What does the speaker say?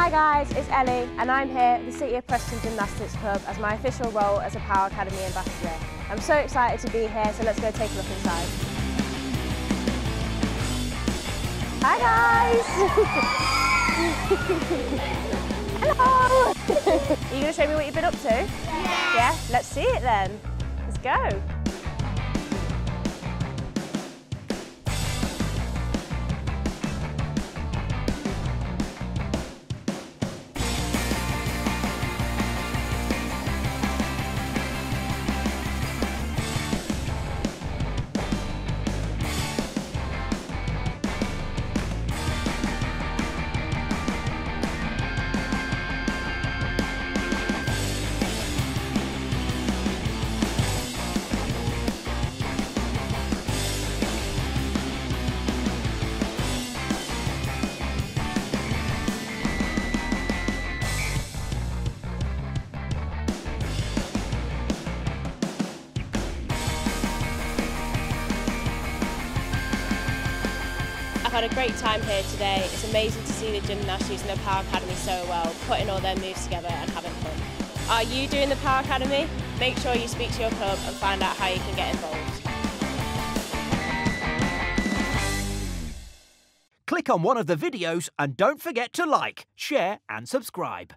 Hi guys, it's Ellie and I'm here at the City of Preston Gymnastics Club as my official role as a POW! Academy ambassador. I'm so excited to be here, so let's go take a look inside. Hi guys! Hello! Are you going to show me what you've been up to? Yeah. Yeah? Let's see it then. Let's go. I've had a great time here today. It's amazing to see the gymnasts using the POW! Academy so well, putting all their moves together and having fun. Are you doing the POW! Academy? Make sure you speak to your club and find out how you can get involved. Click on one of the videos and don't forget to like, share and subscribe.